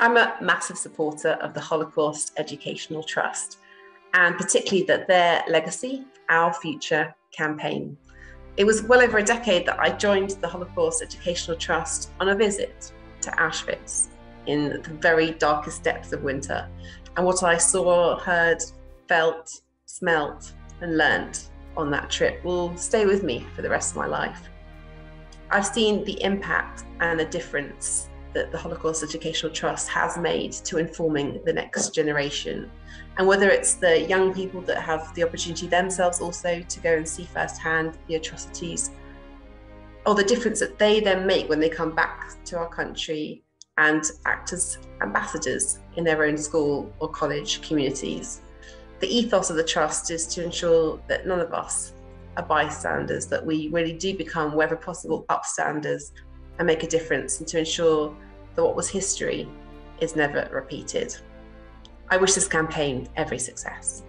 I'm a massive supporter of the Holocaust Educational Trust, and particularly that their legacy, Our Future campaign. It was well over a decade that I joined the Holocaust Educational Trust on a visit to Auschwitz in the very darkest depths of winter. And what I saw, heard, felt, smelt, and learnt on that trip will stay with me for the rest of my life. I've seen the impact and the difference that the Holocaust Educational Trust has made to informing the next generation. And whether it's the young people that have the opportunity themselves also to go and see firsthand the atrocities, or the difference that they then make when they come back to our country and act as ambassadors in their own school or college communities. The ethos of the Trust is to ensure that none of us are bystanders, that we really do become, wherever possible, upstanders and make a difference and to ensure that what was history is never repeated. I wish this campaign every success.